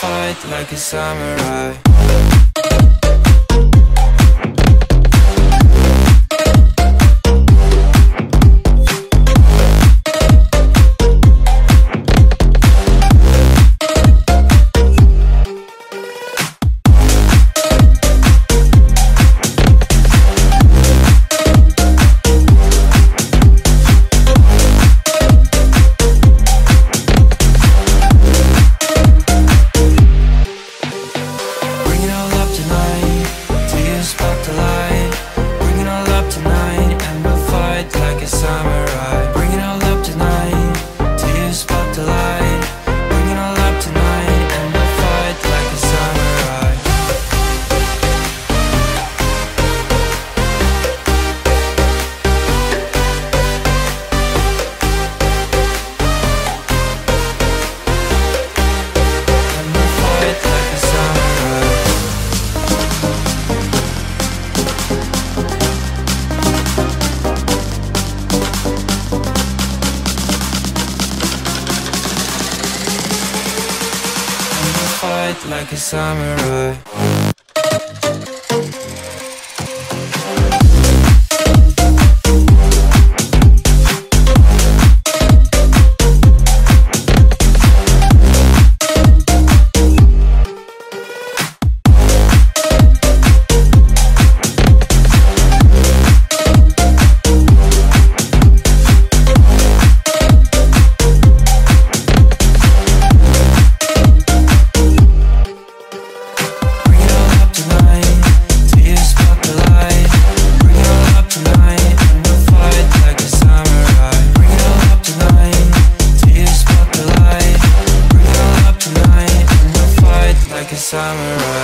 fight like a samurai. Like a samurai. summer